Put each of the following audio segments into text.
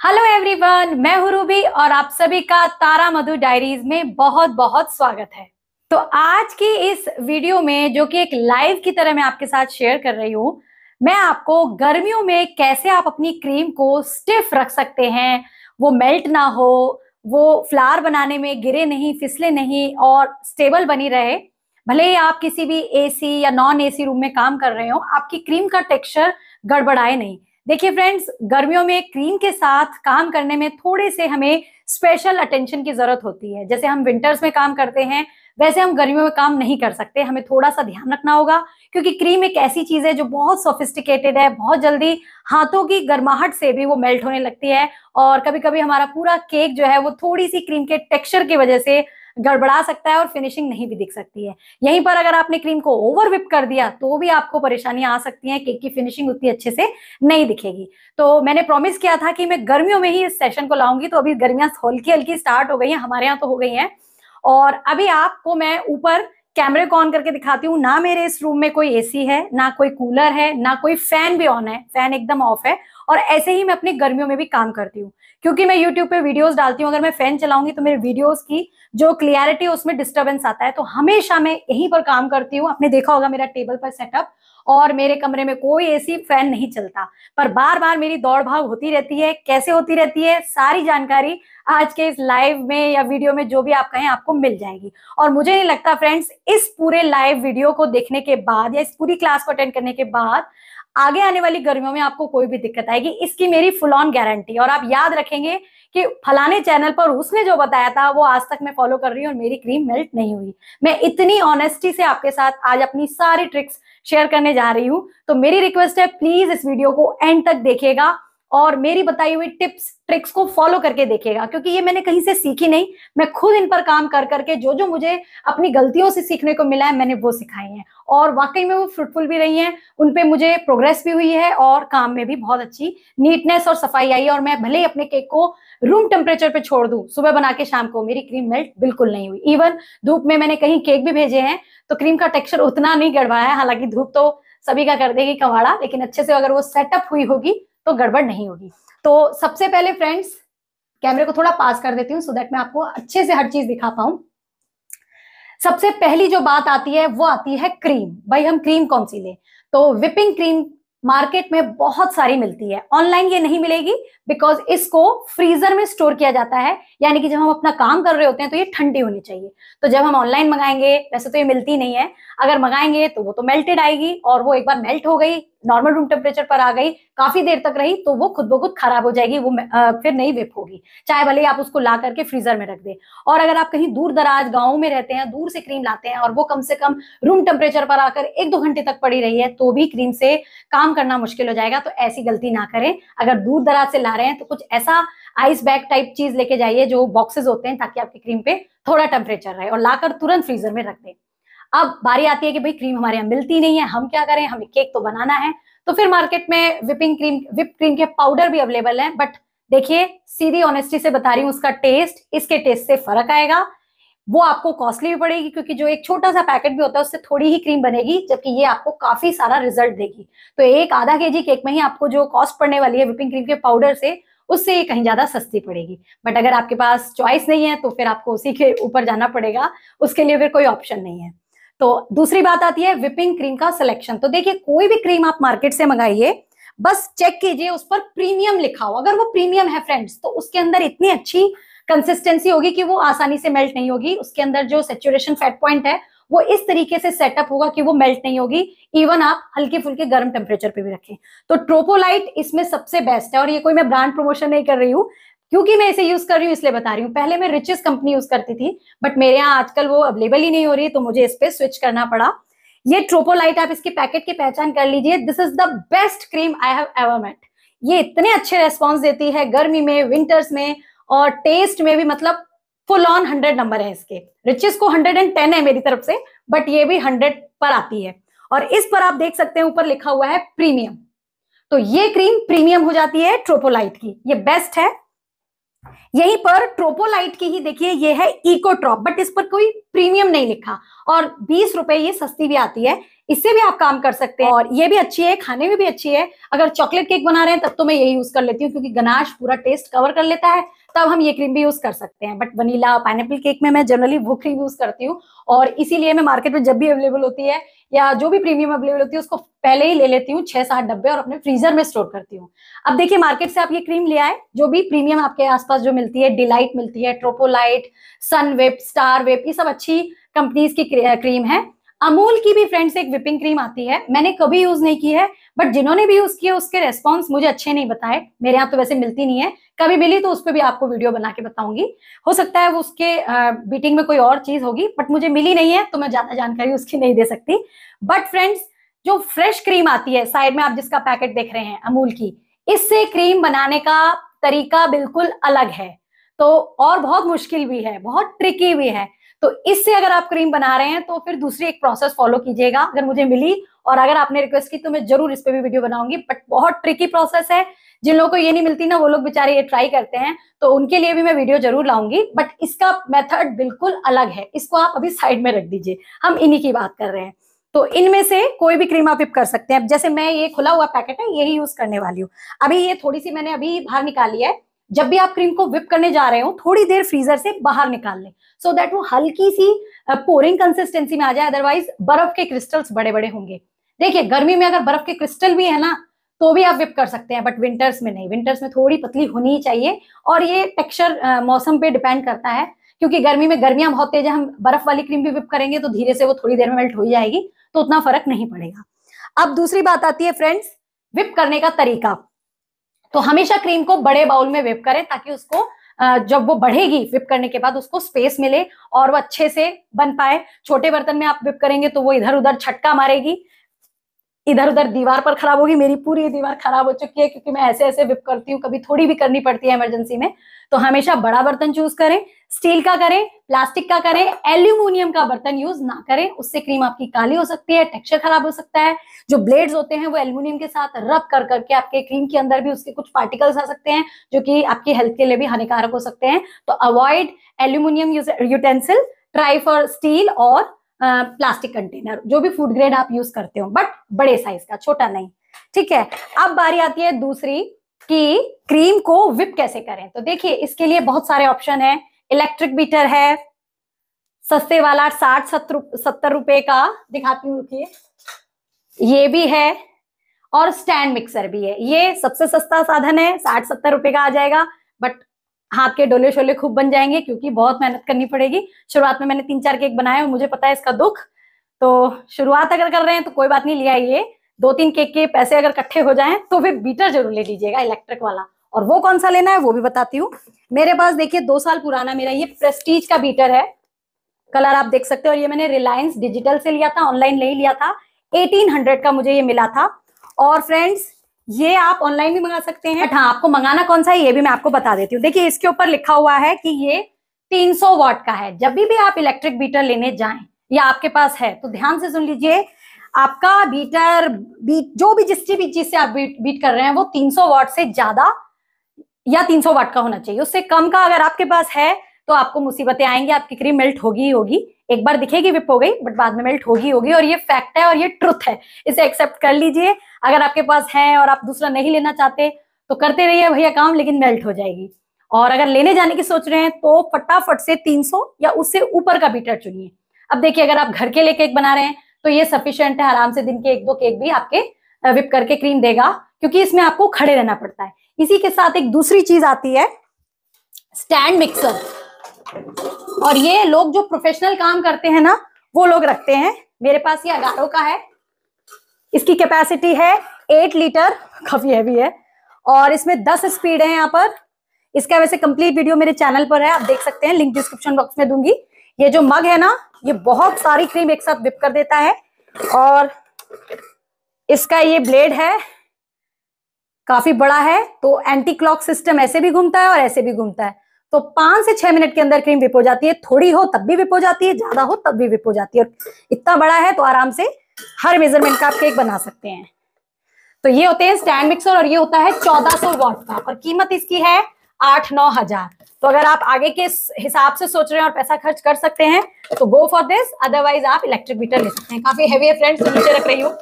Hello everyone मैं हूँ Ruby और आप सभी का तारा मधु डायरीज में बहुत बहुत स्वागत है। तो आज की इस वीडियो में, जो कि एक लाइव की तरह मैं आपके साथ शेयर कर रही हूँ, मैं आपको गर्मियों में कैसे आप अपनी क्रीम को स्टिफ रख सकते हैं, वो मेल्ट ना हो, वो फ्लावर बनाने में गिरे नहीं, फिसले नहीं और स्टेबल बनी रहे। भले ही आप किसी भी एसी या नॉन एसी रूम में काम कर रहे हो, आपकी क्रीम का टेक्सचर गड़बड़ाए नहीं। देखिए फ्रेंड्स गर्मियों में क्रीम के साथ काम करने में थोड़े से हमें स्पेशल अटेंशन की ज़रूरत होती है। जैसे हम विंटर्स में काम करते हैं, वैसे हम गर्मियों में काम नहीं कर सकते। हमें थोड़ा सा ध्यान रखना होगा, क्योंकि क्रीम एक ऐसी चीज़ है जो बहुत सोफिस्टिकेटेड है, बहुत जल्दी हाथों की गर्माहट से भी वो मेल्ट होने लगती है और कभी कभी हमारा पूरा केक जो है वो थोड़ी सी क्रीम के टेक्सचर की वजह से गड़बड़ा सकता है और फिनिशिंग नहीं भी दिख सकती है। यहीं पर अगर आपने क्रीम को ओवर विप कर दिया तो भी आपको परेशानियाँ आ सकती हैं केक की फिनिशिंग उतनी अच्छे से नहीं दिखेगी। तो मैंने प्रॉमिस किया था कि मैं गर्मियों में ही इस सेशन को लाऊँगी तो अभी गर्मियाँ हल्की हल्की स्टार्ट हो गई है, हमारे यहाँ तो हो गई हैं। और अभी आपको मैं ऊपर कैमरे को ऑन करके दिखाती हूँ, ना मेरे इस रूम में कोई एसी है, ना कोई कूलर है, ना कोई फ़ैन भी ऑन है फ़ैन एकदम ऑफ़ है और ऐसे ही मैं अपनी गर्मियों में भी काम करती हूँ। क्योंकि मैं यूट्यूब पे वीडियोस डालती हूँ, अगर मैं फ़ैन चलाऊँगी तो मेरे वीडियोस की जो क्लियरिटी उसमें डिस्टर्बेंस आता है तो हमेशा मैं यहीं पर काम करती हूँ। आपने देखा होगा मेरा टेबल पर सेटअप और मेरे कमरे में कोई एसी फ़ैन नहीं चलता। पर बार बार मेरी दौड़ भाग होती रहती है, कैसे होती रहती है, सारी जानकारी आज के इस लाइव में या वीडियो में जो भी आप कहें, आपको मिल जाएगी। और मुझे नहीं लगता फ्रेंड्स, इस पूरे लाइव वीडियो को देखने के बाद या इस पूरी क्लास को अटेंड करने के बाद, आगे आने वाली गर्मियों में आपको कोई भी दिक्कत आएगी। इसकी मेरी फुल ऑन गारंटी। और आप याद रखेंगे कि फलाने चैनल पर उसने जो बताया था, वो आज तक मैं फॉलो कर रही हूँ और मेरी क्रीम मेल्ट नहीं हुई। मैं इतनी ऑनेस्टी से आपके साथ आज अपनी सारी ट्रिक्स शेयर करने जा रही हूँ। तो मेरी रिक्वेस्ट है प्लीज़ इस वीडियो को एंड तक देखेगा और मेरी बताई हुई टिप्स, ट्रिक्स को फॉलो करके देखेगा क्योंकि ये मैंने कहीं से सीखी नहीं। मैं खुद इन पर काम कर, करके जो जो मुझे अपनी गलतियों से सीखने को मिला है, मैंने वो सिखाई है। और वाकई में वो फ्रूटफुल भी रही हैं, उन पे मुझे प्रोग्रेस भी हुई है और काम में भी बहुत अच्छी नीटनेस और सफ़ाई आई और मैं भले ही अपने केक को रूम टेम्परेचर पे छोड़ दूँ, सुबह बना के शाम को, मेरी क्रीम मेल्ट बिल्कुल नहीं हुई। इवन धूप में मैंने कहीं केक भी भेजे हैं तो क्रीम का टेक्सचर उतना नहीं गड़वाया है, हालाँकि धूप तो सभी का कर देगी कवाड़ा लेकिन अच्छे से अगर वो सेटअप हुई होगी तो गड़बड़ नहीं होगी। तो सबसे पहले फ्रेंड्स कैमरे को थोड़ा पास कर देती हूँ सो दैट मैं आपको अच्छे से हर चीज़ दिखा पाऊँ। सबसे पहली जो बात आती है, वो आती है क्रीम भाई, हम क्रीम कौन सी ले? तो विपिंग क्रीम मार्केट में बहुत सारी मिलती है। ऑनलाइन ये नहीं मिलेगी बिकॉज़ इसको फ्रीजर में स्टोर किया जाता है। यानी कि जब हम अपना काम कर रहे होते हैं तो ये ठंडी होनी चाहिए। तो जब हम ऑनलाइन मंगाएँगे, वैसे तो ये मिलती नहीं है। अगर मंगाएँगे तो वो तो मेल्टेड आएगी और वो एक बार मेल्ट हो गई नॉर्मल रूम टेम्परेचर पर आ गई काफ़ी देर तक रही तो वो खुद ब खुद खराब हो जाएगी वो आ, फिर नहीं विप होगी। चाहे भले आप उसको ला करके फ्रीजर में रख दे। और अगर आप कहीं दूर दराज गाँव में रहते हैं दूर से क्रीम लाते हैं और वो कम से कम रूम टेम्परेचर पर आकर एक दो घंटे तक पड़ी रही है तो भी क्रीम से काम करना मुश्किल हो जाएगा तो ऐसी गलती ना करें। अगर दूर दराज से ला रहे हैं तो कुछ ऐसा आइस बैग टाइप चीज़ लेके जाइए जो बॉक्सेस होते हैं ताकि आपकी क्रीम पे थोड़ा टेम्परेचर रहे और लाकर तुरंत फ्रीजर में रख दें। अब बारी आती है कि भाई क्रीम हमारे यहाँ मिलती नहीं है, हम क्या करें? हमें केक तो बनाना है। तो फिर मार्केट में विपिंग क्रीम विप क्रीम के पाउडर भी अवेलेबल है बट देखिए, सीधी ऑनेस्टी से बता रही हूँ, उसका टेस्ट इसके टेस्ट से फ़र्क आएगा। वो आपको कॉस्टली भी पड़ेगी, क्योंकि जो एक छोटा सा पैकेट भी होता है, उससे थोड़ी ही क्रीम बनेगी, जबकि ये आपको काफ़ी सारा रिज़ल्ट देगी। तो एक आधा के केक में ही आपको जो कॉस्ट पड़ने वाली है विपिंग क्रीम के पाउडर से, उससे ये कहीं ज़्यादा सस्ती पड़ेगी। बट अगर आपके पास चॉइस नहीं है तो फिर आपको उसी के ऊपर जाना पड़ेगा। उसके लिए फिर कोई ऑप्शन नहीं है। तो दूसरी बात आती है विपिंग क्रीम का सिलेक्शन तो देखिए, कोई भी क्रीम आप मार्केट से मंगाइए, बस चेक कीजिए, उस पर प्रीमियम लिखा हो। अगर वो प्रीमियम है फ्रेंड्स तो उसके अंदर इतनी अच्छी कंसिस्टेंसी होगी कि वो आसानी से मेल्ट नहीं होगी। उसके अंदर जो सेचुरेशन फैट पॉइंट है, वो इस तरीके से सेटअप होगा कि वो मेल्ट नहीं होगी। इवन आप हल्के फुल्के गर्म टेम्परेचर पे भी रखें। तो ट्रोपोलाइट इसमें सबसे बेस्ट है और ये कोई मैं ब्रांड प्रमोशन नहीं कर रही हूँ क्योंकि मैं इसे यूज़ कर रही हूँ, इसलिए बता रही हूँ। पहले मैं रिचेस कंपनी यूज़ करती थी बट मेरे यहाँ आजकल वो अवेलेबल ही नहीं हो रही तो मुझे इस पर स्विच करना पड़ा। ये ट्रोपोलाइट आप इसके पैकेट की पहचान कर लीजिए। This is the best cream I have ever met ये इतने अच्छे रेस्पॉन्स देती है, गर्मी में विंटर्स में, और टेस्ट में भी मतलब फुल ऑन हंड्रेड नंबर है इसके। रिचेस को हंड्रेड एंड टेन है मेरी तरफ़ से बट ये भी हंड्रेड पर आती है। और इस पर आप देख सकते हैं, ऊपर लिखा हुआ है प्रीमियम तो ये क्रीम प्रीमियम हो जाती है ट्रोपोलाइट की। ये बेस्ट है। यहीं पर ट्रोपोलाइट की ही देखिए, ये है इकोट्रॉप बट इस पर कोई प्रीमियम नहीं लिखा। और बीस रुपए ये सस्ती भी आती है, इससे भी आप काम कर सकते हैं। और ये भी अच्छी है, खाने में भी अच्छी है। अगर चॉकलेट केक बना रहे हैं, तब तो मैं ये यूज़ कर लेती हूँ, क्योंकि गनाश पूरा टेस्ट कवर कर लेता है, तब हम ये क्रीम भी यूज़ कर सकते हैं। बट वनीला पाइनएपल केक में मैं जनरली वो क्रीम यूज़ करती हूँ। और इसीलिए मैं मार्केट में जब भी अवेलेबल होती है या जो भी प्रीमियम अवेलेबल होती है, उसको पहले ही ले लेती हूँ, छह सात डब्बे और अपने फ्रीजर में स्टोर करती हूँ। अब देखिए मार्केट से आप ये क्रीम ले आए, जो भी प्रीमियम आपके आसपास जो मिलती है डिलाइट मिलती है ट्रोपोलाइट सनवेप स्टार वेप ये सब अच्छी कंपनीज़ की क्रीम है। अमूल की भी फ्रेंड्स एक विपिंग क्रीम आती है। मैंने कभी यूज़ नहीं की है बट जिन्होंने भी यूज़ किया, उसके रेस्पॉन्स मुझे अच्छे नहीं बताए। मेरे यहाँ तो वैसे मिलती नहीं है। कभी मिली तो उस पर भी आपको वीडियो बना के बताऊँगी। हो सकता है वो उसके बीटिंग में कोई और चीज़ होगी बट मुझे मिली नहीं है तो मैं ज़्यादा जानकारी उसकी नहीं दे सकती। बट फ्रेंड्स जो फ्रेश क्रीम आती है साइड में आप जिसका पैकेट देख रहे हैं, अमूल की, इससे क्रीम बनाने का तरीका बिल्कुल अलग है। तो और बहुत मुश्किल भी है, बहुत ट्रिकी भी है। तो इससे अगर आप क्रीम बना रहे हैं तो फिर दूसरी एक प्रोसेस फॉलो कीजिएगा, अगर मुझे मिली। और अगर आपने रिक्वेस्ट की तो मैं ज़रूर इस पर भी वीडियो बनाऊँगी। बट बहुत ट्रिकी प्रोसेस है। जिन लोगों को ये नहीं मिलती ना, वो लोग बेचारे ये ट्राई करते हैं। तो उनके लिए भी मैं वीडियो ज़रूर लाऊँगी। बट इसका मेथड बिल्कुल अलग है। इसको आप अभी साइड में रख दीजिए। हम इन्हीं की बात कर रहे हैं। तो इनमें से कोई भी क्रीम आप विप कर सकते हैं। जैसे मैं ये खुला हुआ पैकेट है, यही यूज़ करने वाली हूँ। अभी ये थोड़ी सी मैंने अभी बाहर निकाली है। जब भी आप क्रीम को विप करने जा रहे हो, थोड़ी देर फ्रीजर से बाहर निकाल लें। सो so दैट वो हल्की सी पोरिंग कंसिस्टेंसी में आ जाए अदरवाइज़ बर्फ़ के क्रिस्टल्स बड़े बड़े होंगे। देखिए, गर्मी में अगर बर्फ़ के क्रिस्टल भी है ना तो भी आप विप कर सकते हैं बट विंटर्स में नहीं। विंटर्स में थोड़ी पतली होनी ही चाहिए और ये टेक्सचर मौसम पे डिपेंड करता है, क्योंकि गर्मी में गर्मियाँ बहुत तेज है, हम बर्फ़ वाली क्रीम भी विप करेंगे तो धीरे से वो थोड़ी देर में मेल्ट हो जाएगी तो उतना फ़र्क नहीं पड़ेगा। अब दूसरी बात आती है फ्रेंड्स विप करने का तरीका। तो हमेशा क्रीम को बड़े बाउल में विप करें ताकि उसको जब वो बढ़ेगी विप करने के बाद उसको स्पेस मिले और वो अच्छे से बन पाए। छोटे बर्तन में आप विप करेंगे तो वो इधर उधर छटका मारेगी। इधर उधर दीवार पर खराब होगी, मेरी पूरी दीवार खराब हो चुकी है, क्योंकि मैं ऐसे ऐसे विप करती हूँ, कभी थोड़ी भी करनी पड़ती है इमरजेंसी में। तो हमेशा बड़ा बर्तन चूज़ करें स्टील का करें प्लास्टिक का करें एल्यूमिनियम का बर्तन यूज़ ना करें, उससे क्रीम आपकी काली हो सकती है टेक्सचर खराब हो सकता है। जो ब्लेड्स होते हैं, वो एल्यूमिनियम के साथ रब कर करके आपके क्रीम के अंदर भी उसके कुछ पार्टिकल्स आ सकते हैं, जो कि आपकी हेल्थ के लिए भी हानिकारक हो सकते हैं। तो avoid aluminium utensil try for steel और प्लास्टिक कंटेनर, जो भी फ़ूड ग्रेड आप यूज़ करते हो बट बड़े साइज़ का, छोटा नहीं। ठीक है? अब बारी आती है दूसरी कि क्रीम को विप कैसे करें? तो देखिए, इसके लिए बहुत सारे ऑप्शन है। इलेक्ट्रिक बीटर है, सस्ते वाला साठ सत्तर रुपए का, दिखाती हूँ, रुकिए। ये भी है और स्टैंड मिक्सर भी है। ये सबसे सस्ता साधन है, साठ सत्तर रुपए का आ जाएगा बट हाथ के डोले शोले खूब बन जाएँगे क्योंकि बहुत मेहनत करनी पड़ेगी। शुरुआत में मैंने तीन चार केक बनाए और मुझे पता है इसका दुख। तो शुरुआत अगर कर रहे हैं तो कोई बात नहीं लिया ये दो तीन केक के पैसे अगर इकट्ठे हो जाएँ तो फिर बीटर ज़रूर ले लीजिएगा, इलेक्ट्रिक वाला। और वो कौन सा लेना है वो भी बताती हूँ। मेरे पास देखिए दो साल पुराना मेरा ये प्रेस्टीज का बीटर है। कलर आप देख सकते हो, और ये मैंने रिलायंस डिजिटल से लिया था ऑनलाइन नहीं लिया था। एटीन हंड्रेड का मुझे ये मिला था। और फ्रेंड्स ये आप ऑनलाइन भी मंगा सकते हैं। हाँ आपको मंगाना कौन सा है, ये भी मैं आपको बता देती हूँ। देखिए, इसके ऊपर लिखा हुआ है कि ये 300 वाट का है। जब भी भी आप इलेक्ट्रिक बीटर लेने जाएँ, या आपके पास है तो ध्यान से सुन लीजिए, आपका बीटर बीट जो भी जिस भी चीज़ से आप बीट बीट कर रहे हैं, वो 300 वाट से ज़्यादा या 300 वाट का होना चाहिए। उससे कम का अगर आपके पास है तो आपको मुसीबतें आएँगी, आपकी क्रीम मेल्ट होगी ही होगी। एक बार दिखेगी विप हो गई बट बाद में मेल्ट होगी होगी। और ये फैक्ट है और ये ट्रुथ है। इसे एक्सेप्ट कर लीजिए। अगर आपके पास है और आप दूसरा नहीं लेना चाहते तो करते रहिए भैया काम, लेकिन मेल्ट हो जाएगी। और अगर लेने जाने की सोच रहे हैं तो फटाफट से 300 या उससे ऊपर का बीटर चुनिए। अब देखिए, अगर आप घर के लिए केक बना रहे हैं तो ये सफिशियंट है, आराम से दिन के एक दो केक भी आपके विप करके क्रीम देगा, क्योंकि इसमें आपको खड़े रहना पड़ता है। इसी के साथ एक दूसरी चीज़ आती है स्टैंड मिक्सर और ये लोग जो प्रोफेशनल काम करते हैं ना, वो लोग रखते हैं। मेरे पास ये अगारो का है इसकी कैपेसिटी है एट लीटर काफ़ी हैवी है। और इसमें दस स्पीड है यहाँ पर। इसका वैसे कंप्लीट वीडियो मेरे चैनल पर है, आप देख सकते हैं लिंक डिस्क्रिप्शन बॉक्स में दूँगी। ये जो मग है ना, ये बहुत सारी क्रीम एक साथ विप कर देता है। और इसका ये ब्लेड है, काफ़ी बड़ा है तो एंटी क्लॉक सिस्टम ऐसे भी घूमता है और ऐसे भी घूमता है। तो पाँच से छह मिनट के अंदर क्रीम विप हो जाती है, थोड़ी हो तब भी विप हो जाती है, ज़्यादा हो तब भी विप हो जाती है। और इतना बड़ा है तो आराम से हर मेज़रमेंट का आप केक बना सकते हैं। तो ये होते हैं स्टैंड मिक्सर और ये होता है चौदह सौ वॉट का और कीमत इसकी है आठ नौ हज़ार। तो अगर आप आगे के हिसाब से सोच रहे हैं और पैसा खर्च कर सकते हैं तो गो फॉर दिस अदरवाइज़ आप इलेक्ट्रिक बीटर ले सकते हैं। काफ़ी हैवी है फ्रेंड्स नीचे रख रही हूँ।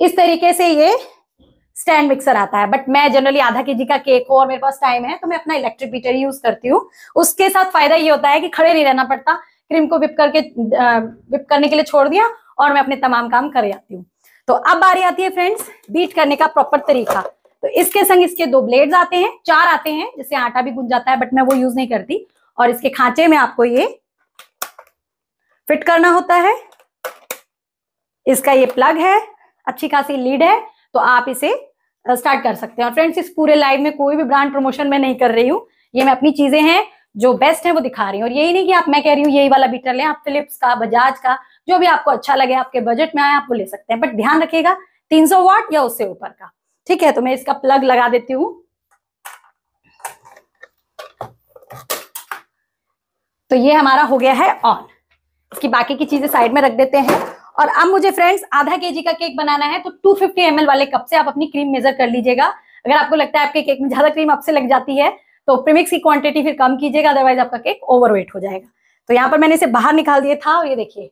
इस तरीके से ये स्टैंड मिक्सर आता है। बट मैं जनरली आधा के जी का केक हो और मेरे पास टाइम है तो मैं अपना इलेक्ट्रिक बीटर यूज़ करती हूँ। उसके साथ फ़ायदा ये होता है कि खड़े नहीं रहना पड़ता। क्रीम को विप करके विप करने के लिए छोड़ दिया और मैं अपने तमाम काम कर जाती हूँ। तो अब बारी आती है फ्रेंड्स, बीट करने का प्रॉपर तरीका। तो इसके संग इसके दो ब्लेड्स आते हैं, चार आते हैं, जिससे आटा भी गुंज जाता है, बट मैं वो यूज़ नहीं करती। और इसके खांचे में आपको ये फिट करना होता है। इसका ये प्लग है, अच्छी खासी लीड है तो आप इसे स्टार्ट कर सकते हैं। और फ्रेंड्स, इस पूरे लाइव में कोई भी ब्रांड प्रमोशन में नहीं कर रही हूँ। ये मैं अपनी चीज़ें हैं जो बेस्ट है वो दिखा रही हूँ। और यही नहीं कि आप, मैं कह रही हूँ, यही वाला बीटर लें आप फिलिप्स का बजाज का, जो भी आपको अच्छा लगे, आपके बजट में आए, आप वो ले सकते हैं। बट ध्यान रखिएगा 300 वाट या उससे ऊपर का। ठीक है तो मैं इसका प्लग लगा देती हूँ। तो ये हमारा हो गया है ऑन इसकी बाकी की चीज़ें साइड में रख देते हैं। और अब मुझे फ्रेंड्स आधा केजी का केक बनाना है तो 250 फिफ्टी वाले कप से आप अपनी क्रीम मेजर कर लीजिएगा। अगर आपको लगता है आपके केक में ज़्यादा क्रीम आपसे लग जाती है तो प्रीमिक्स की क्वांटिटी फिर कम कीजिएगा अदरवाइज़ आपका केक ओवरवेट हो जाएगा। तो यहाँ पर मैंने इसे बाहर निकाल दिया था और ये देखिए।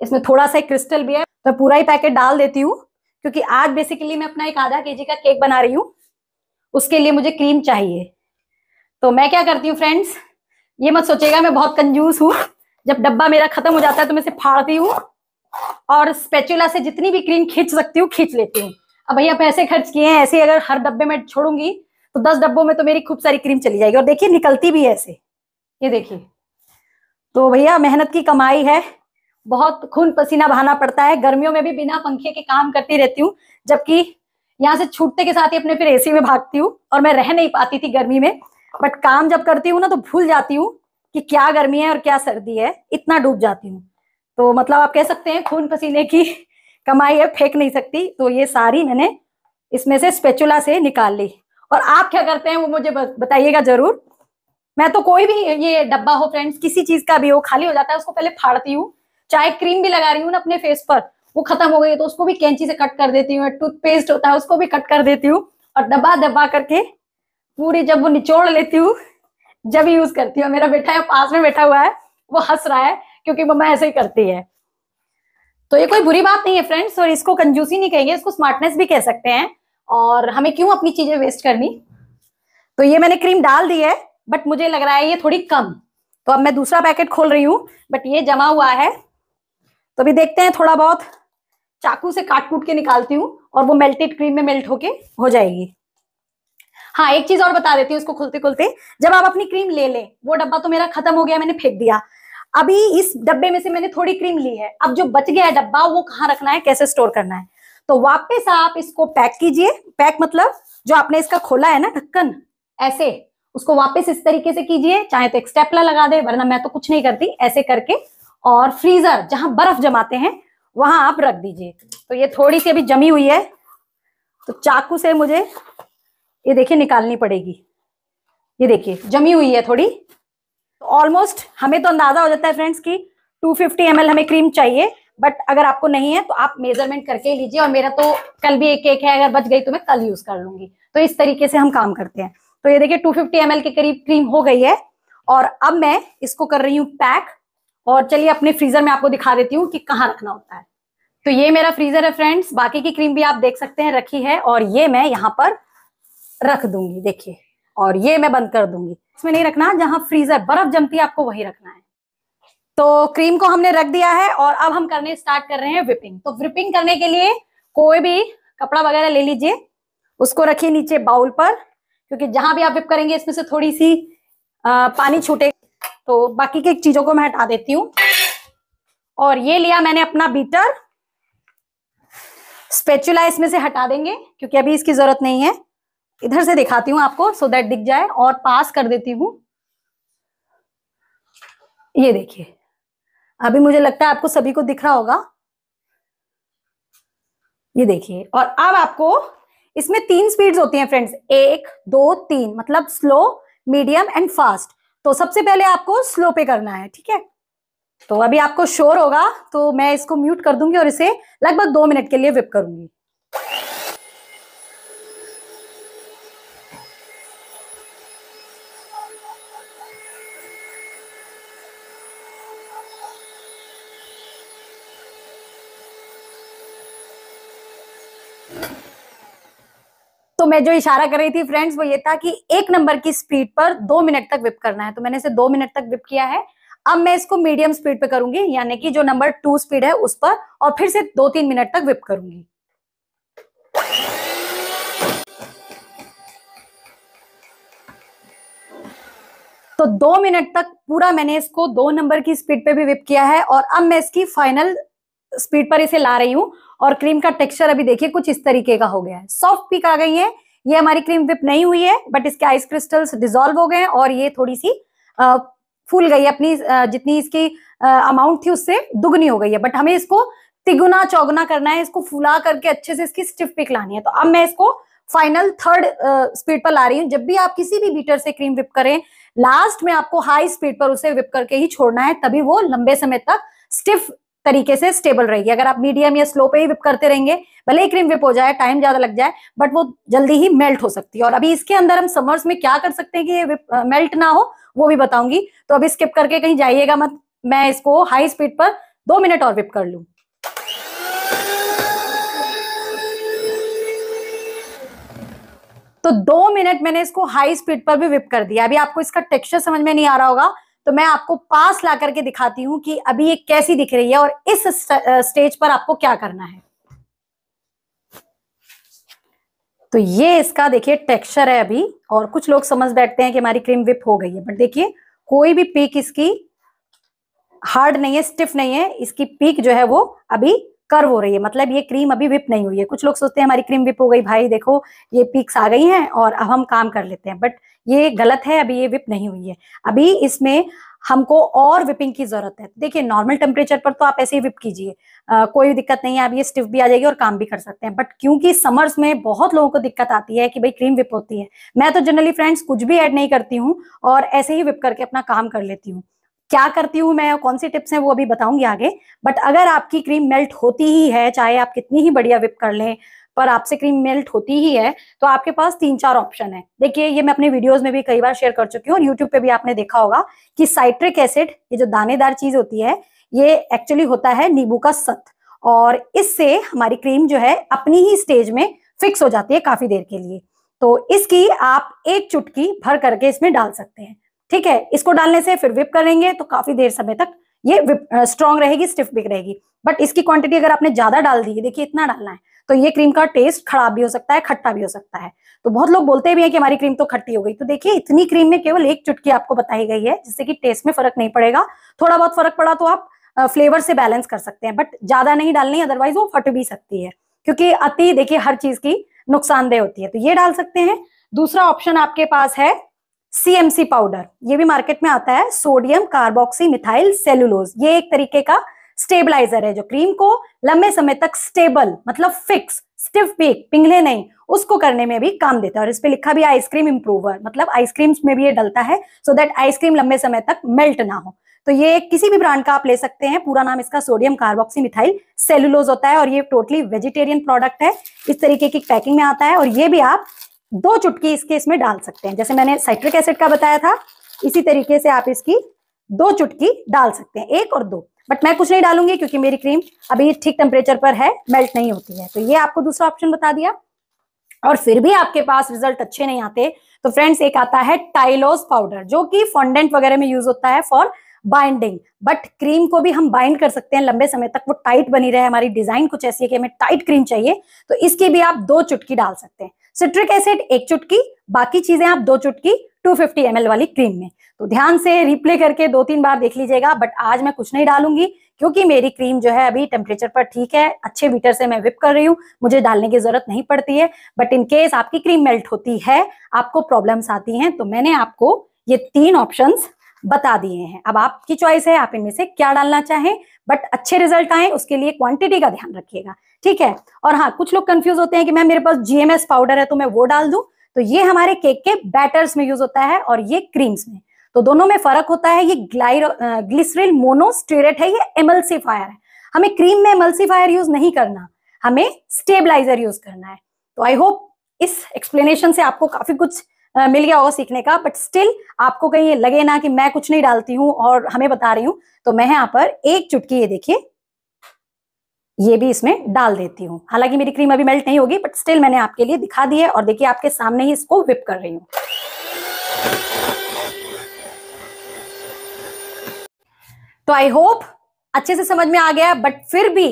इसमें थोड़ा सा क्रिस्टल भी है तो पूरा ही पैकेट डाल देती हूँ, क्योंकि आज बेसिकली मैं अपना एक आधा के का केक बना रही हूँ। उसके लिए मुझे क्रीम चाहिए। तो मैं क्या करती हूँ फ्रेंड्स ये मत सोचेगा मैं बहुत कंजूस हूँ। जब डब्बा मेरा खत्म हो जाता है तो मैं इसे फाड़ती हूँ और स्पेचुला से जितनी भी क्रीम खींच सकती हूँ, खींच लेती हूँ। अब भैया, पैसे खर्च किए हैं, ऐसे अगर हर डब्बे में छोड़ूँगी तो दस डब्बों में तो मेरी खूब सारी क्रीम चली जाएगी। और देखिए, निकलती भी ऐसे। ये देखिए। तो भैया, मेहनत की कमाई है। बहुत खून पसीना बहाना पड़ता है। गर्मियों में भी बिना पंखे के काम करती रहती हूँ, जबकि यहाँ से छूटते के साथ ही अपने फिर एसी में भागती हूँ और मैं रह नहीं पाती थी गर्मी में। बट काम जब करती हूँ ना तो भूल जाती हूँ कि क्या गर्मी है और क्या सर्दी है। इतना डूब जाती हूँ। तो मतलब आप कह सकते हैं, खून पसीने की कमाई है फेंक नहीं सकती। तो ये सारी मैंने इसमें से स्पेचुला से निकाल ली। और आप क्या करते हैं वो मुझे बताइएगा ज़रूर। मैं तो कोई भी ये डब्बा हो फ्रेंड्स किसी चीज़ का भी हो, खाली हो जाता है, उसको पहले फाड़ती हूँ। चाहे क्रीम भी लगा रही हूँ ना अपने फेस पर, वो खत्म हो गई तो उसको भी कैंची से कट कर देती हूँ टूथपेस्ट होता है, उसको भी कट कर देती हूँ और दबा दबा करके पूरी जब वो निचोड़ लेती हूँ, जब यूज़ करती हूँ। मेरा बेटा है पास में बैठा हुआ है, वो हंस रहा है, क्योंकि मम्मा ऐसे ही करती है। तो ये कोई बुरी बात नहीं है फ्रेंड्स और इसको कंजूसी नहीं कहेंगे, इसको स्मार्टनेस भी कह सकते हैं। और हमें क्यों अपनी चीज़ें वेस्ट करनी? तो ये मैंने क्रीम डाल दी है बट मुझे लग रहा है ये थोड़ी कम। तो अब मैं दूसरा पैकेट खोल रही हूँ बट ये जमा हुआ है। तो अभी देखते हैं थोड़ा बहुत चाकू से काट कूट के निकालती हूँ और वो मेल्टेड क्रीम में मेल्ट होके हो जाएगी। हाँ एक चीज़ और बता देती हूँ इसको खुलते खुलते जब आप अपनी क्रीम ले लें, वो डब्बा तो मेरा खत्म हो गया, मैंने फेंक दिया। अभी इस डब्बे में से मैंने थोड़ी क्रीम ली है। अब जो बच गया है डब्बा, वो कहाँ रखना है, कैसे स्टोर करना है? तो वापस आप इसको पैक कीजिए। पैक मतलब जो आपने इसका खोला है ना ढक्कन, ऐसे उसको वापस इस तरीके से कीजिए, चाहे तो एक स्टेपला लगा दे, वरना मैं तो कुछ नहीं करती, ऐसे करके। और फ्रीजर, जहाँ बर्फ़ जमाते हैं, वहाँ आप रख दीजिए। तो ये थोड़ी सी अभी जमी हुई है। तो चाकू से मुझे ये देखिए निकालनी पड़ेगी। ये देखिए, जमी हुई है थोड़ी। ऑलमोस्ट हमें तो अंदाज़ा हो जाता है फ्रेंड्स की 250 फिफ्टी हमें क्रीम चाहिए। बट अगर आपको नहीं है तो आप मेज़रमेंट करके लीजिए और मेरा तो कल भी एक केक है, अगर बच गई तो मैं कल यूज़ कर लूँगी। तो इस तरीके से हम काम करते हैं। तो ये देखिए 250 फिफ्टी के करीब क्रीम हो गई है और अब मैं इसको कर रही हूँ पैक और चलिए अपने फ्रीजर में आपको दिखा देती हूँ कि कहाँ रखना होता है। तो ये मेरा फ्रीजर है फ्रेंड्स बाकी की क्रीम भी आप देख सकते हैं, रखी है और ये मैं यहाँ पर रख दूँगी, देखिए। और ये मैं बंद कर दूँगी। इसमें नहीं रखना, जहाँ फ्रीजर बर्फ़ जमती है, आपको वही रखना है। तो क्रीम को हमने रख दिया है और अब हम करने स्टार्ट कर रहे हैं विपिंग तो विपिंग करने के लिए कोई भी कपड़ा वगैरह ले लीजिए। उसको रखिए नीचे बाउल पर क्योंकि जहाँ भी आप विप करेंगे इसमें से थोड़ी सी आ, पानी छूटे। तो बाकी की चीज़ों को मैं हटा देती हूँ। और ये लिया मैंने अपना बीटर स्पेचुला इसमें से हटा देंगे क्योंकि अभी इसकी ज़रूरत नहीं है। इधर से दिखाती हूँ आपको सो दैट दिख जाए। और पास कर देती हूँ। ये देखिए। अभी मुझे लगता है आपको सभी को दिख रहा होगा। ये देखिए, और अब आपको इसमें तीन स्पीड्स होती हैं फ्रेंड्स एक, दो, तीन मतलब स्लो मीडियम एंड फास्ट तो सबसे पहले आपको स्लो पे करना है, ठीक है? तो अभी आपको शोर होगा तो मैं इसको म्यूट कर दूँगी और इसे लगभग दो मिनट के लिए विप करूँगी। तो मैं जो इशारा कर रही थी फ्रेंड्स वो ये था कि एक नंबर की स्पीड पर दो मिनट तक विप करना है। तो मैंने इसे दो मिनट तक विप किया है। अब मैं इसको मीडियम स्पीड पे करूँगी, यानी कि जो नंबर टू स्पीड है उस पर, और फिर से दो तीन मिनट तक विप करूँगी। तो दो मिनट तक पूरा मैंने इसको दो नंबर की स्पीड पे भी विप किया है, और अब मैं इसकी फाइनल स्पीड पर इसे ला रही हूँ और क्रीम का टेक्सचर अभी देखिए कुछ इस तरीके का हो गया है। सॉफ्ट पीक आ गई है। ये हमारी क्रीम विप नहीं हुई है बट इसके आइस क्रिस्टल्स डिजोल्व हो गए हैं और ये थोड़ी सी आ, फूल गई है। अपनी जितनी इसकी अमाउंट थी उससे दुगनी हो गई है। बट हमें इसको तिगुना चौगुना करना है इसको फुला करके अच्छे से इसकी स्टिफ पिक लानी है। तो अब मैं इसको फाइनल थर्ड स्पीड पर ला रही हूँ। जब भी आप किसी भी बीटर से क्रीम विप करें लास्ट में आपको हाई स्पीड पर उसे विप करके ही छोड़ना है तभी वो लंबे समय तक स्टिफ तरीके से स्टेबल रहेगी। अगर आप मीडियम या स्लो पे ही विप करते रहेंगे, भले ही क्रीम विप हो जाए टाइम ज़्यादा लग जाए बट वो जल्दी ही मेल्ट हो सकती है। और अभी इसके अंदर हम समर्स में क्या कर सकते हैं कि ये मेल्ट ना हो, वो भी बताऊँगी। तो अभी स्किप करके कहीं जाइएगा मत। मैं इसको हाई स्पीड पर दो मिनट और विप कर लू। तो दो मिनट मैंने इसको हाई स्पीड पर भी विप कर दिया। अभी आपको इसका टेक्सचर समझ में नहीं आ रहा होगा। तो मैं आपको पास ला करके दिखाती हूँ कि अभी ये कैसी दिख रही है और इस स्टेज पर आपको क्या करना है। तो ये इसका देखिए टेक्सचर है अभी, और कुछ लोग समझ बैठते हैं कि हमारी क्रीम विप हो गई है, बट देखिए कोई भी पीक इसकी हार्ड नहीं है, स्टिफ नहीं है, इसकी पीक जो है वो अभी कर्व हो रही है। मतलब ये क्रीम अभी विप नहीं हुई है। कुछ लोग सोचते हैं हमारी क्रीम विप हो गई, भाई देखो, ये पीक्स आ गई हैं और अब हम काम कर लेते हैं। बट ये गलत है, अभी ये विप नहीं हुई है। अभी इसमें हमको और विपिंग की ज़रूरत है। देखिए नॉर्मल टेम्परेचर पर तो आप ऐसे ही विप कीजिए। कोई दिक्कत नहीं है अब ये स्टिफ भी आ जाएगी और काम भी कर सकते हैं। बट क्योंकि समर्स में बहुत लोगों को दिक्कत आती है कि भाई क्रीम विप होती है। मैं तो जनरली फ्रेंड्स कुछ भी ऐड नहीं करती हूँ और ऐसे ही विप करके अपना काम कर लेती हूँ। क्या करती हूँ मैं कौन सी टिप्स हैं वो अभी बताऊँगी आगे। बट अगर आपकी क्रीम मेल्ट होती ही है, चाहे आप कितनी ही बढ़िया विप कर लें, पर आपसे क्रीम मेल्ट होती ही है तो आपके पास तीन चार ऑप्शन है। देखिए, ये मैं अपने वीडियोस में भी कई बार शेयर कर चुकी हूँ और यूट्यूब पे भी आपने देखा होगा कि साइट्रिक एसिड ये जो दानेदार चीज़ होती है, ये एक्चुअली होता है नींबू का सत। और इससे हमारी क्रीम जो है, अपनी ही स्टेज में फिक्स हो जाती है काफ़ी देर के लिए। तो इसकी आप एक चुटकी भर करके इसमें डाल सकते हैं। ठीक है, इसको डालने से फिर विप करेंगे तो काफ़ी देर समय तक ये स्ट्रॉन्ग रहेगी स्टिफ बिक रहेगी। बट इसकी क्वांटिटी अगर आपने ज़्यादा डाल दी देखिए इतना डालना है तो ये क्रीम का टेस्ट खराब भी हो सकता है, खट्टा भी हो सकता है। तो बहुत लोग बोलते भी हैं कि हमारी क्रीम तो खट्टी हो गई तो देखिए इतनी क्रीम में केवल एक चुटकी आपको बताई गई है, जिससे कि टेस्ट में फ़र्क नहीं पड़ेगा। थोड़ा बहुत फ़र्क पड़ा तो आप फ्लेवर से बैलेंस कर सकते हैं बट ज़्यादा नहीं डालनी अदरवाइज़ वो फट भी सकती है। क्योंकि अति देखिए हर चीज़ की नुकसानदेह होती है तो ये डाल सकते हैं। दूसरा ऑप्शन आपके पास है सीएमसी पाउडर ये भी मार्केट में आता है सोडियम कार्बोक्सी मिथाइल सेलुलोज ये एक तरीके का स्टेबलाइजर है जो क्रीम को लंबे समय तक स्टेबल मतलब फिक्स स्टिफ पीक पिंगले नहीं, उसको करने में भी काम देता है। और इस पे लिखा भी आइसक्रीम इंप्रूवर मतलब आइसक्रीम में भी ये डलता है सो दैट आइसक्रीम लंबे समय तक मेल्ट ना हो। तो ये किसी भी ब्रांड का आप ले सकते हैं, पूरा नाम इसका सोडियम कार्बोक्सी मिथाइल सेलुलोज होता है, और ये टोटली वेजिटेरियन प्रोडक्ट है, इस तरीके की पैकिंग में आता है, और ये भी आप दो चुटकी इसके इसमें डाल सकते हैं। जैसे मैंने साइट्रिक एसिड का बताया था, इसी तरीके से आप इसकी दो चुटकी डाल सकते हैं, एक और दो। बट मैं कुछ नहीं डालूँगी क्योंकि मेरी क्रीम अभी ठीक टेम्परेचर पर है मेल्ट नहीं होती है। तो ये आपको दूसरा ऑप्शन बता दिया। और फिर भी आपके पास रिज़ल्ट अच्छे नहीं आते तो फ्रेंड्स एक आता है टाइलोस पाउडर जो कि फॉन्डेंट वगैरह में यूज़ होता है फॉर बाइंडिंग बट क्रीम को भी हम बाइंड कर सकते हैं लंबे समय तक, वो टाइट बनी रहे। हमारी डिज़ाइन कुछ ऐसी है कि हमें टाइट क्रीम चाहिए तो इसकी भी आप दो चुटकी डाल सकते हैं। सिट्रिक एसिड एक चुटकी, बाकी चीज़ें आप दो चुटकी 250 फिफ्टी वाली क्रीम में। तो ध्यान से रिप्ले करके दो तीन बार देख लीजिएगा बट आज मैं कुछ नहीं डालूँगी, क्योंकि मेरी क्रीम जो है अभी टेम्परेचर पर ठीक है, अच्छे वीटर से मैं विप कर रही हूँ, मुझे डालने की ज़रूरत नहीं पड़ती है बट इन केस आपकी क्रीम मेल्ट होती है, आपको प्रॉब्लम्स आती हैं तो मैंने आपको ये तीन ऑप्शंस बता दिए हैं। अब आपकी चॉइस है, आप इनमें से क्या डालना चाहें बट अच्छे रिज़ल्ट आए, उसके लिए क्वांटिटी का ध्यान रखिएगा। ठीक है? और हाँ कुछ लोग कंफ्यूज होते हैं कि मैम मेरे पास जीएमएस पाउडर है तो मैं वो डाल दूँ। तो ये हमारे केक के बैटर्स में यूज़ होता है और ये क्रीम्स में। तो दोनों में फ़र्क होता है, ये ग्लिसरिल मोनोस्टेरेट है, ये एमल्सीफायर है। हमें क्रीम में एमल्सीफायर यूज़ नहीं करना, हमें स्टेबलाइजर यूज़ करना है। तो आई होप इस एक्सप्लेनेशन से आपको काफ़ी कुछ मिल गया होगा सीखने का बट स्टिल आपको कहीं ये लगे ना कि मैं कुछ नहीं डालती हूँ और हमें बता रही हूँ तो मैं यहाँ पर एक चुटकी ये देखिए ये भी इसमें डाल देती हूँ। हालाँकि मेरी क्रीम अभी मेल्ट नहीं होगी बट स्टिल मैंने आपके लिए दिखा दी है और देखिए आपके सामने ही इसको विप कर रही हूँ। तो आई होप अच्छे से समझ में आ गया बट फिर भी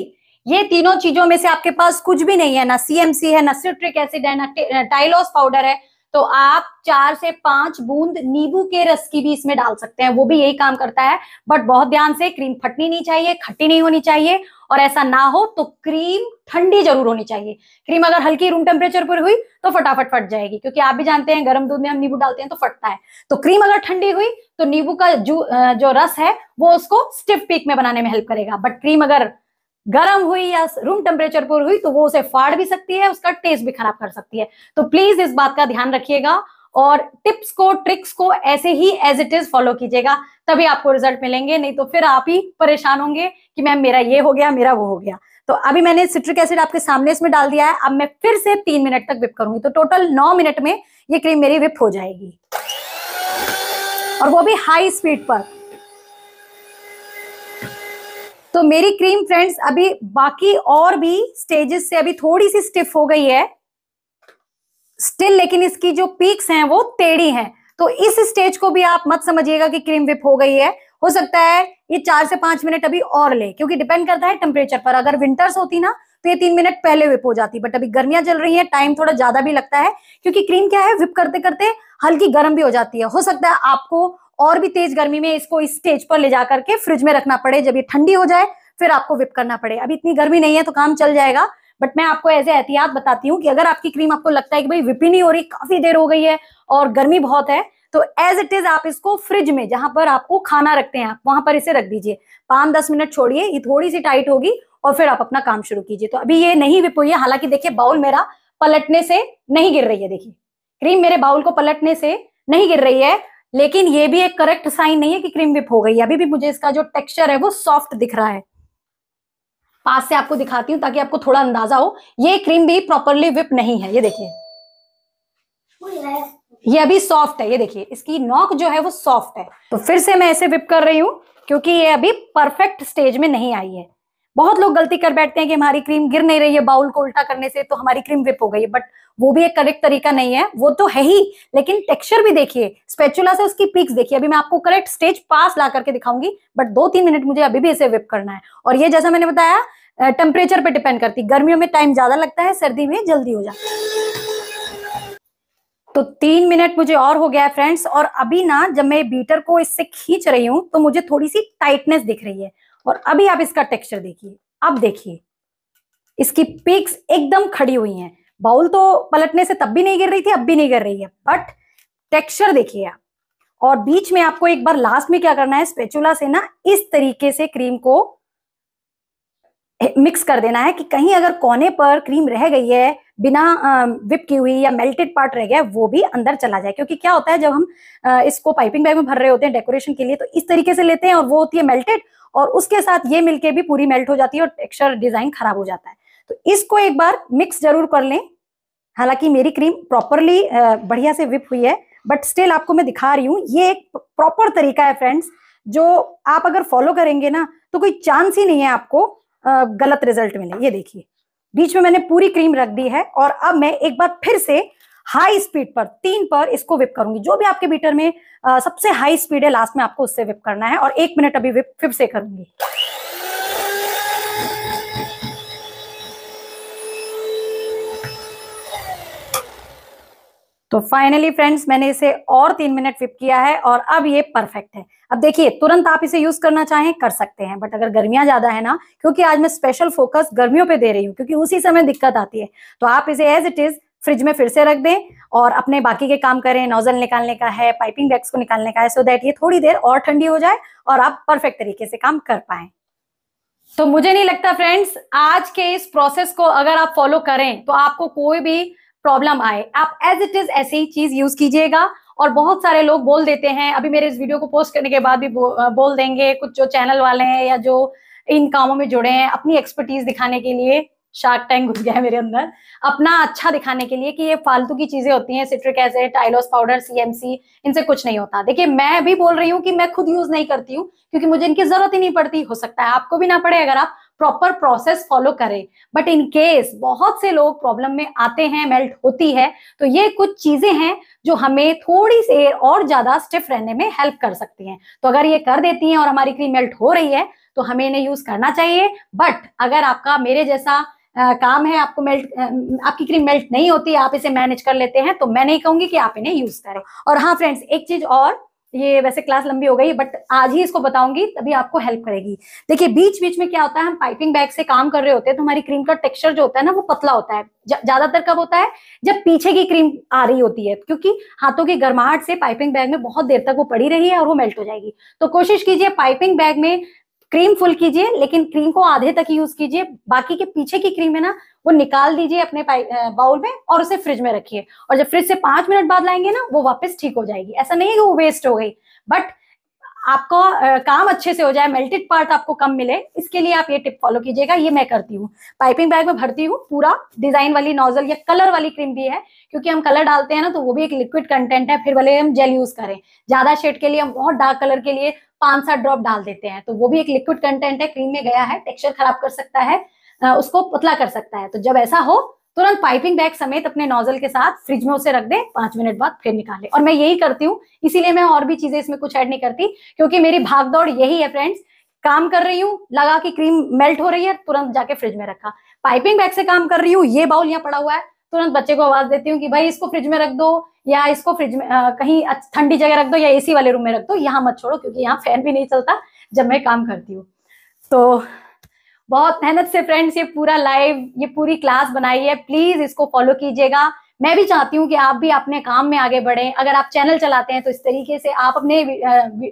ये तीनों चीज़ों में से आपके पास कुछ भी नहीं है। ना सीएमसी है, ना सिट्रिक एसिड है, ना टाइलोस पाउडर है। तो आप चार से पाँच बूंद नींबू के रस की भी इसमें डाल सकते हैं, वो भी यही काम करता है। बट बहुत ध्यान से क्रीम फटनी नहीं चाहिए, खट्टी नहीं होनी चाहिए, और ऐसा ना हो तो क्रीम ठंडी ज़रूर होनी चाहिए। क्रीम अगर हल्की रूम टेम्परेचर पर हुई तो फटाफट फट जाएगी, क्योंकि आप भी जानते हैं, गर्म दूध में हम नींबू डालते हैं तो फटता है। तो क्रीम अगर ठंडी हुई तो नींबू का जो जो रस है, वो उसको स्टिफ पीक में बनाने में हेल्प करेगा। बट क्रीम अगर गर्म हुई या रूम टेम्परेचर पर हुई तो वो उसे फाड़ भी सकती है, उसका टेस्ट भी खराब कर सकती है। तो प्लीज़ इस बात का ध्यान रखिएगा और टिप्स को ट्रिक्स को ऐसे ही एज इट इज़ फॉलो कीजिएगा, तभी आपको रिज़ल्ट मिलेंगे। नहीं तो फिर आप ही परेशान होंगे कि मैम, मेरा ये हो गया, मेरा वो हो गया। तो अभी मैंने सिट्रिक एसिड आपके सामने इसमें डाल दिया है, अब मैं फिर से तीन मिनट तक विप करूँगी। तो टोटल नौ मिनट में ये क्रीम मेरी विप हो जाएगी। और वो भी हाई स्पीड पर। तो मेरी क्रीम फ्रेंड्स अभी बाकी और भी स्टेजेस से अभी थोड़ी सी स्टिफ हो गई है। स्टिल लेकिन इसकी जो पीक्स हैं वो टेढ़ी हैं। तो इस स्टेज को भी आप मत समझिएगा कि क्रीम विप हो गई है। हो सकता है ये चार से पाँच मिनट अभी और ले, क्योंकि डिपेंड करता है टेम्परेचर पर। अगर विंटर्स होती ना तो ये तीन मिनट पहले विप हो जाती बट अभी गर्मियाँ चल रही है टाइम थोड़ा ज़्यादा भी लगता है, क्योंकि क्रीम क्या है विप करते करते हल्की गर्म भी हो जाती है। हो सकता है आपको और भी तेज गर्मी में इसको इस स्टेज पर ले जाकर के फ्रिज में रखना पड़े। जब ये ठंडी हो जाए, फिर आपको विप करना पड़े। अभी इतनी गर्मी नहीं है तो काम चल जाएगा बट मैं आपको ऐसे एहतियात बताती हूँ कि अगर आपकी क्रीम आपको लगता है कि भाई विपी नहीं हो रही, काफ़ी देर हो गई है और गर्मी बहुत है तो एज इट इज़ आप इसको फ्रिज में, जहाँ पर आपको खाना रखते हैं, आप वहाँ पर इसे रख दीजिए। पाँच दस मिनट छोड़िए, ये थोड़ी सी टाइट होगी और फिर आप अपना काम शुरू कीजिए। तो अभी ये नहीं विप हुई है। हालाँकि देखिए बाउल मेरा पलटने से नहीं गिर रही है। देखिए क्रीम मेरे बाउल को पलटने से नहीं गिर रही है। लेकिन ये भी एक करेक्ट साइन नहीं है कि क्रीम विप हो गई। अभी भी मुझे इसका जो टेक्सचर है वो सॉफ्ट दिख रहा है। पास से आपको दिखाती हूँ ताकि आपको थोड़ा अंदाज़ा हो। ये क्रीम भी प्रॉपरली विप नहीं है, ये देखिए। ये अभी सॉफ्ट है, ये देखिए। इसकी नॉक जो है वो सॉफ्ट है। तो फिर से मैं ऐसे विप कर रही हूँ, क्योंकि ये अभी परफेक्ट स्टेज में नहीं आई है। बहुत लोग गलती कर बैठते हैं कि हमारी क्रीम गिर नहीं रही है बाउल को उल्टा करने से तो हमारी क्रीम विप हो गई है। बट वो भी एक करेक्ट तरीका नहीं है, वो तो है ही, लेकिन टेक्सचर भी देखिए स्पेचुला से उसकी पिक्स देखिए, अभी मैं आपको करेक्ट स्टेज पास ला करके दिखाऊँगी बट दो तीन मिनट मुझे अभी भी इसे विप करना है। और ये जैसा मैंने बताया टेम्परेचर पे डिपेंड करती, गर्मियों में टाइम ज़्यादा लगता है, सर्दी में जल्दी हो जाता है। तो तीन मिनट मुझे और हो गया है फ्रेंड्स और अभी ना जब मैं बीटर को इससे खींच रही हूँ तो मुझे थोड़ी सी टाइटनेस दिख रही है, और अभी आप इसका टेक्सचर देखिए, अब देखिए, इसकी पिक्स एकदम खड़ी हुई हैं। बाउल तो पलटने से तब भी नहीं गिर रही थी, अब भी नहीं गिर रही है। बट टेक्सचर देखिए आप। और बीच में आपको एक बार लास्ट में क्या करना है स्पेचुला से ना इस तरीके से क्रीम को मिक्स कर देना है कि कहीं अगर कोने पर क्रीम रह गई है, बिना विप की हुई या मेल्टेड पार्ट रह गया, वो भी अंदर चला जाए। क्योंकि क्या होता है, जब हम इसको पाइपिंग बैग में भर रहे होते हैं डेकोरेशन के लिए तो इस तरीके से लेते हैं और वो होती है मेल्टेड और उसके साथ ये मिलके भी पूरी मेल्ट हो जाती है और टेक्सचर डिज़ाइन खराब हो जाता है। तो इसको एक बार मिक्स ज़रूर कर लें। हालाँकि मेरी क्रीम प्रॉपरली बढ़िया से विप हुई है बट स्टिल आपको मैं दिखा रही हूँ ये एक प्रॉपर तरीका है फ्रेंड्स जो आप अगर फॉलो करेंगे ना तो कोई चांस ही नहीं है आपको गलत रिज़ल्ट मिले। ये देखिए बीच में मैंने पूरी क्रीम रख दी है और अब मैं एक बार फिर से हाई स्पीड पर तीन पर इसको विप करूँगी। जो भी आपके बीटर में आ, सबसे हाई स्पीड है लास्ट में आपको उससे विप करना है और एक मिनट अभी विप फिर से करूँगी। तो फाइनली फ्रेंड्स मैंने इसे और तीन मिनट विप किया है और अब ये परफेक्ट है। अब देखिए, तुरंत आप इसे यूज़ करना चाहें, कर सकते हैं बट अगर गर्मियाँ ज़्यादा है ना, क्योंकि आज मैं स्पेशल फोकस गर्मियों पे दे रही हूँ, क्योंकि उसी समय दिक्कत आती है। तो आप इसे एज इट इज़ फ्रिज में फिर से रख दें और अपने बाकी के काम करें नोजल निकालने का है पाइपिंग बैग्स को निकालने का है सो दैट ये थोड़ी देर और ठंडी हो जाए और आप परफेक्ट तरीके से काम कर पाए। तो मुझे नहीं लगता फ्रेंड्स आज के इस प्रोसेस को अगर आप फॉलो करें तो आपको कोई भी प्रॉब्लम आए। आप एज इट इज़ ऐसी ही चीज़ यूज़ कीजिएगा और बहुत सारे लोग बोल देते हैं। अभी मेरे इस वीडियो को पोस्ट करने के बाद भी बो, बोल देंगे कुछ जो चैनल वाले हैं या जो इन कामों में जुड़े हैं अपनी एक्सपर्टीज दिखाने के लिए। शार्क टैंक घुस गया है मेरे अंदर। अपना अच्छा दिखाने के लिए कि ये फालतू की चीज़ें होती हैं citric acid tylose powder CMC इनसे कुछ नहीं होता। देखिए मैं भी बोल रही हूँ कि मैं खुद यूज़ नहीं करती हूँ क्योंकि मुझे इनकी ज़रूरत ही नहीं पड़ती। हो सकता है आपको भी ना पड़े अगर आप प्रॉपर प्रोसेस फॉलो करें। बट इन केस बहुत से लोग प्रॉब्लम में आते हैं मेल्ट होती है तो ये कुछ चीज़ें हैं जो हमें थोड़ी सी और ज़्यादा स्टिफ रहने में हेल्प कर सकती हैं। तो अगर ये कर देती हैं और हमारी क्रीम मेल्ट हो रही है तो हमें इन्हें यूज़ करना चाहिए। बट अगर आपका मेरे जैसा आ, काम है आपको मेल्ट आपकी क्रीम मेल्ट नहीं होती आप इसे मैनेज कर लेते हैं तो मैं नहीं कहूँगी कि आप इन्हें यूज़ करें। और हाँ फ्रेंड्स एक चीज़ और ये वैसे क्लास लंबी हो गई बट आज ही इसको बताऊँगी, तभी आपको हेल्प करेगी। देखिए बीच बीच में क्या होता है, हम पाइपिंग बैग से काम कर रहे होते हैं तो हमारी क्रीम का टेक्सचर जो होता है ना, वो पतला होता है। ज़्यादातर कब होता है, जब पीछे की क्रीम आ रही होती है, क्योंकि हाथों की गर्माहट से पाइपिंग बैग में बहुत देर तक वो पड़ी रही है और वो मेल्ट हो जाएगी। तो कोशिश कीजिए पाइपिंग बैग में क्रीम फुल कीजिए, लेकिन क्रीम को आधे तक यूज़ कीजिए। बाकी के पीछे की क्रीम है ना, वो निकाल दीजिए अपने बाउल में और उसे फ्रिज में रखिए। और जब फ्रिज से पाँच मिनट बाद लाएँगे ना, वो वापस ठीक हो जाएगी। ऐसा नहीं है कि वो वेस्ट हो गई बट आपको काम अच्छे से हो जाए मेल्टेड पार्ट आपको कम मिले, इसके लिए आप ये टिप फॉलो कीजिएगा, ये मैं करती हूँ। पाइपिंग बैग में भरती हूँ, पूरा डिज़ाइन वाली नोजल या कलर वाली क्रीम भी है, क्योंकि हम कलर डालते हैं ना तो वो भी एक लिक्विड कंटेंट है, फिर भले हम जेल यूज़ करें। ज़्यादा शेड के लिए, हम बहुत डार्क कलर के लिए पाँच सात ड्रॉप डाल देते हैं तो वो भी एक लिक्विड कंटेंट है क्रीम में गया है टेक्सचर खराब कर सकता है उसको पतला कर सकता है। तो जब ऐसा हो तुरंत पाइपिंग बैग समेत अपने नोजल के साथ फ्रिज में उसे रख दे पाँच मिनट बाद फिर निकाले और मैं यही करती हूँ इसीलिए मैं और भी चीज़ें इसमें कुछ ऐड नहीं करती क्योंकि मेरी भाग दौड़ यही है फ्रेंड्स काम कर रही हूँ लगा कि क्रीम मेल्ट हो रही है तुरंत जाके फ्रिज में रखा। पाइपिंग बैग से काम कर रही हूँ ये बाउल यहाँ पड़ा हुआ है तुरंत बच्चे को आवाज़ देती हूँ कि भाई इसको फ्रिज में रख दो या इसको फ्रिज में आ, कहीं ठंडी जगह रख दो या एसी वाले रूम में रख दो यहाँ मत छोड़ो क्योंकि यहाँ फ़ैन भी नहीं चलता जब मैं काम करती हूँ। तो बहुत मेहनत से फ्रेंड्स ये पूरा लाइव ये पूरी क्लास बनाई है। प्लीज़ इसको फॉलो कीजिएगा। मैं भी चाहती हूँ कि आप भी अपने काम में आगे बढ़ें। अगर आप चैनल चलाते हैं तो इस तरीके से आप अपने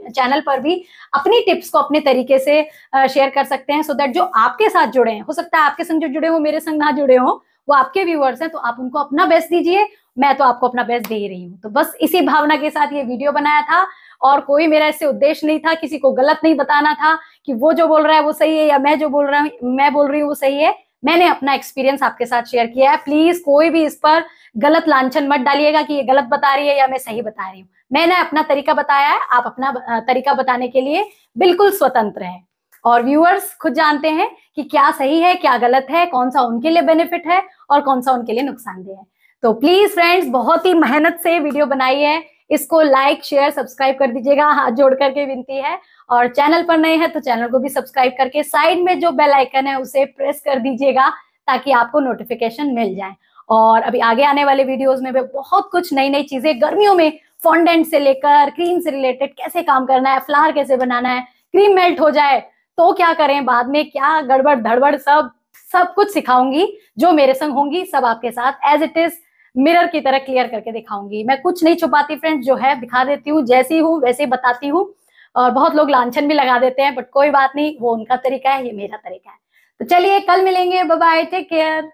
चैनल पर भी अपनी टिप्स को अपने तरीके से शेयर कर सकते हैं सो so दैट जो आपके साथ जुड़े हैं, हो सकता है आपके संग जो जुड़े हो, मेरे संग ना जुड़े हो वो आपके व्यूअर्स हैं तो आप उनको अपना बेस्ट दीजिए, मैं तो आपको अपना बेस्ट दे ही रही हूँ। तो बस इसी भावना के साथ ये वीडियो बनाया था, और कोई मेरा इससे उद्देश्य नहीं था, किसी को गलत नहीं बताना था कि वो जो बोल रहा है वो सही है या मैं जो बोल रहा हूँ, मैं बोल रही हूँ वो सही है। मैंने अपना एक्सपीरियंस आपके साथ शेयर किया है। प्लीज़ कोई भी इस पर गलत लांछन मत डालिएगा कि ये गलत बता रही है या मैं सही बता रही हूँ। मैंने अपना तरीका बताया है, आप अपना तरीका बताने के लिए बिल्कुल स्वतंत्र हैं। और व्यूअर्स खुद जानते हैं कि क्या सही है, क्या गलत है, कौन सा उनके लिए बेनिफिट है और कौन सा उनके लिए नुकसानदेह है। तो प्लीज़ फ्रेंड्स बहुत ही मेहनत से वीडियो बनाई है। इसको लाइक शेयर सब्सक्राइब कर दीजिएगा। हाथ जोड़ करके विनती है। और चैनल पर नए हैं तो चैनल को भी सब्सक्राइब करके साइड में जो बेल आइकन है उसे प्रेस कर दीजिएगा ताकि आपको नोटिफिकेशन मिल जाए। और अभी आगे आने वाले वीडियोस में भी बहुत कुछ नई नई चीज़ें गर्मियों में फॉन्डेंट से लेकर क्रीम से रिलेटेड कैसे काम करना है फ्लावर कैसे बनाना है क्रीम मेल्ट हो जाए तो क्या करें? बाद में क्या गड़बड़, धड़बड़ सब सब कुछ सिखाऊँगी, जो मेरे संग होंगी, सब आपके साथ एज इट इज़ मिरर की तरह क्लियर करके दिखाऊँगी। मैं कुछ नहीं छुपाती फ्रेंड्स जो है, दिखा देती हूँ, जैसी हूँ, वैसे बताती हूँ। और बहुत लोग लांछन भी लगा देते हैं बट कोई बात नहीं, वो उनका तरीका है, ये मेरा तरीका है। तो चलिए, कल मिलेंगे बाय टेक केयर